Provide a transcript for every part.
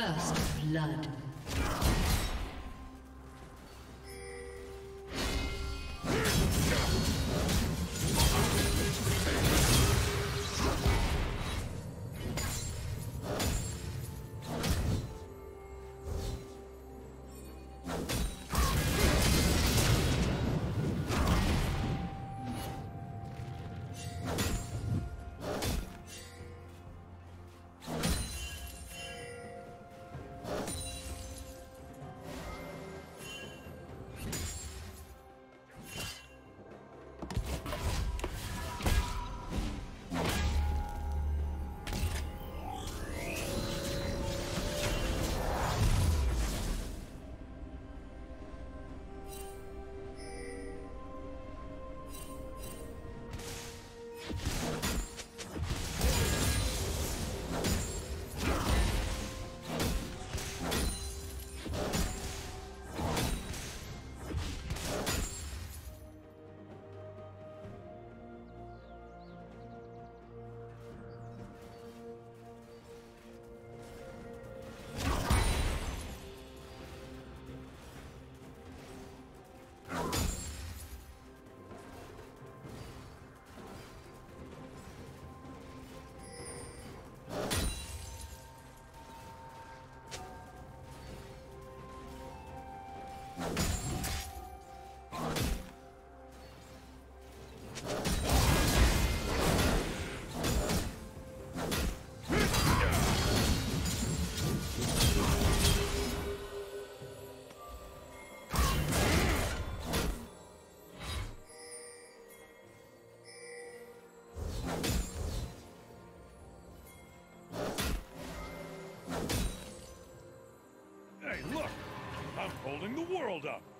First blood. Holding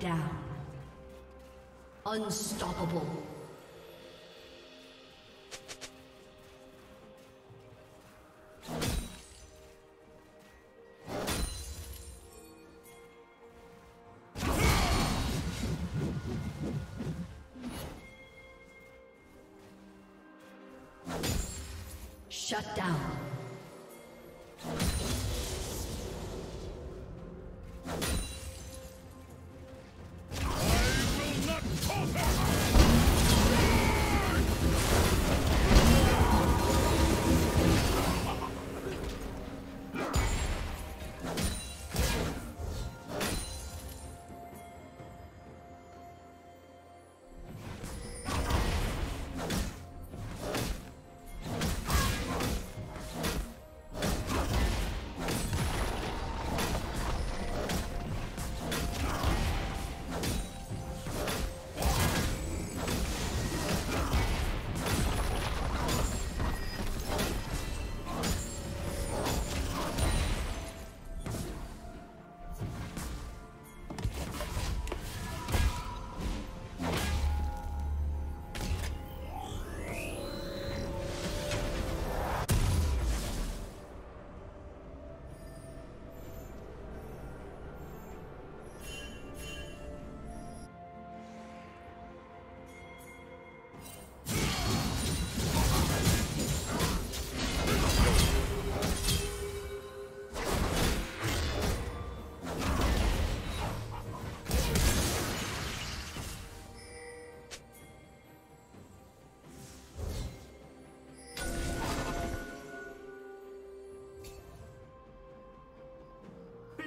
Down. Unstoppable.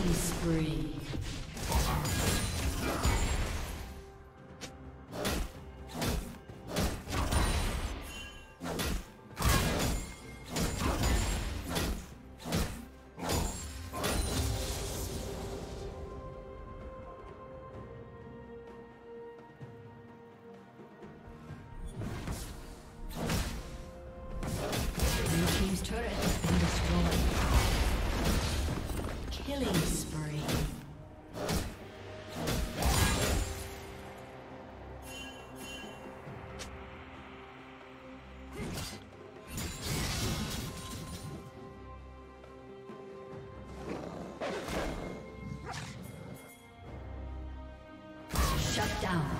Killing spree. Shut down.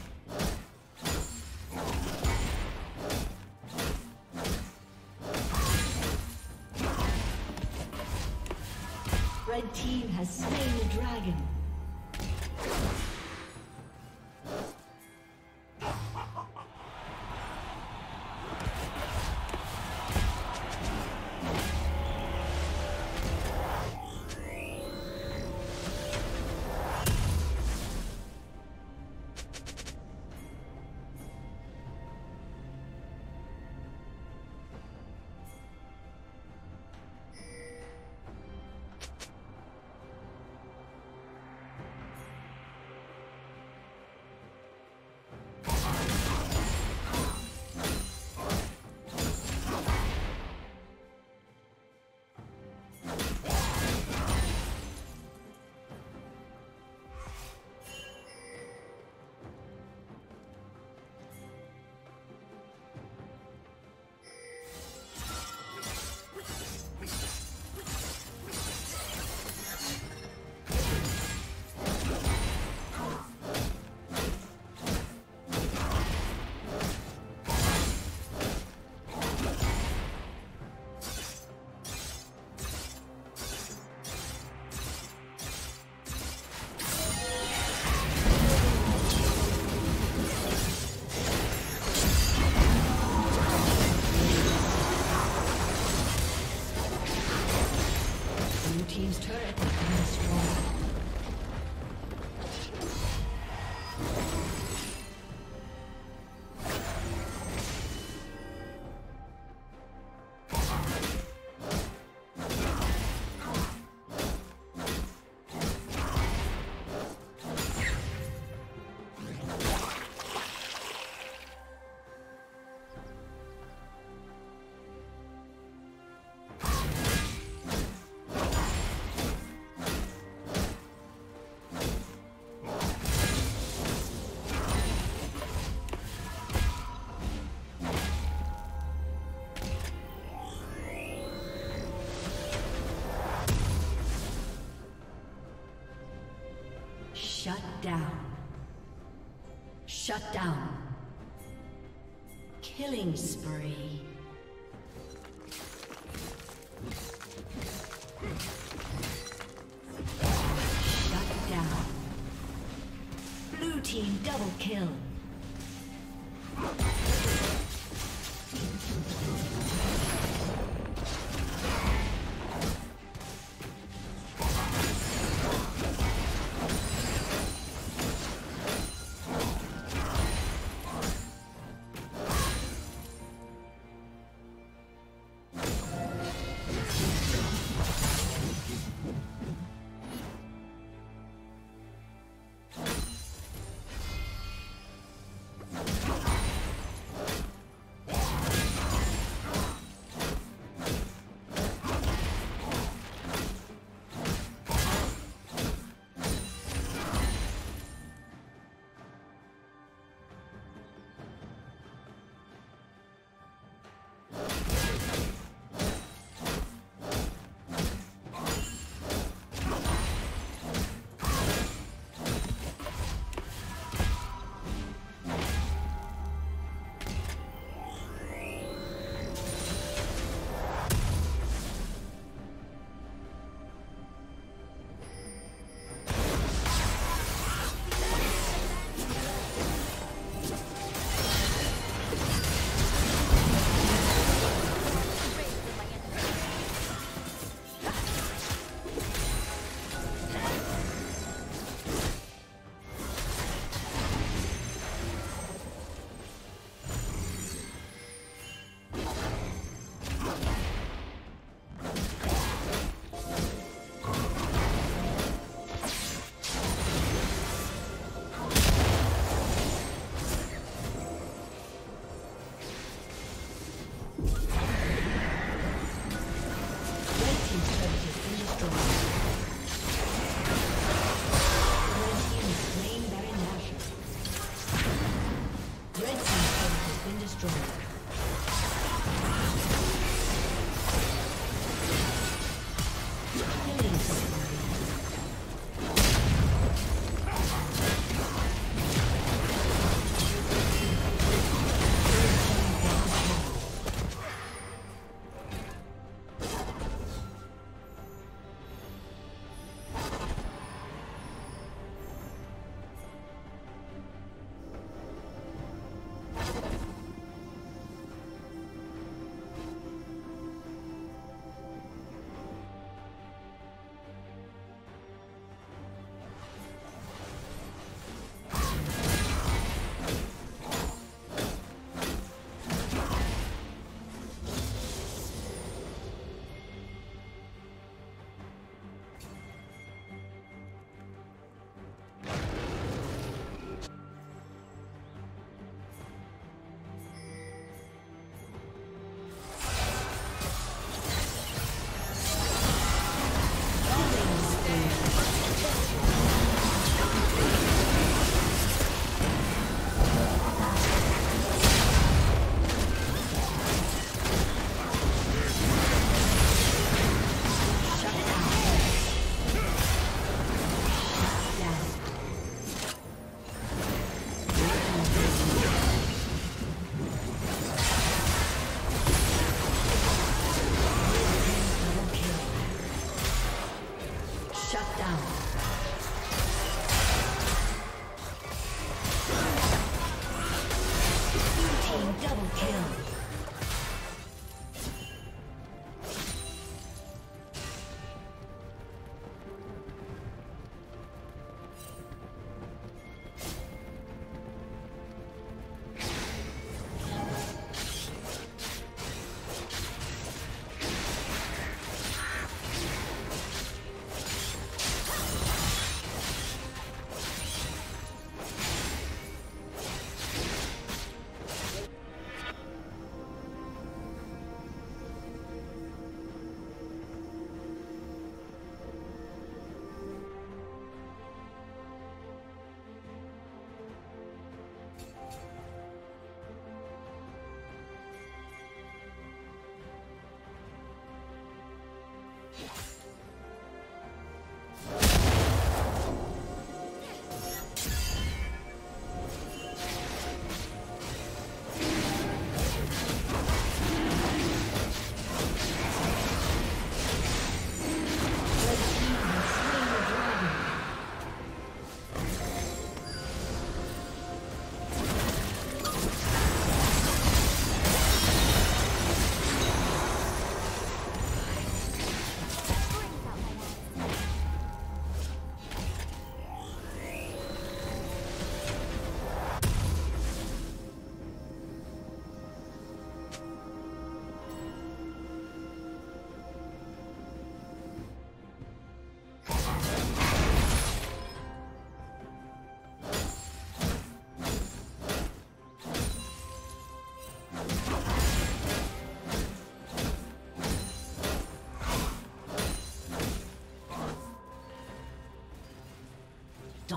Shut down. Killing spree. Shut down. Blue team double kill.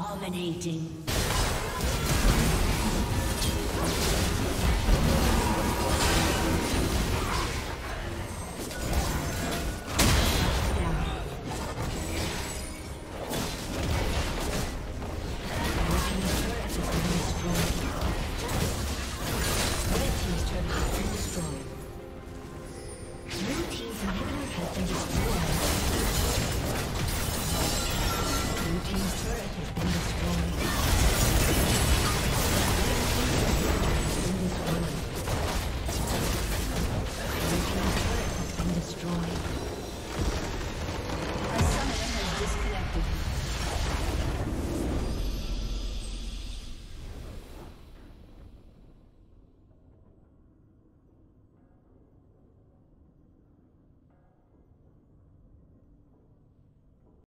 Dominating.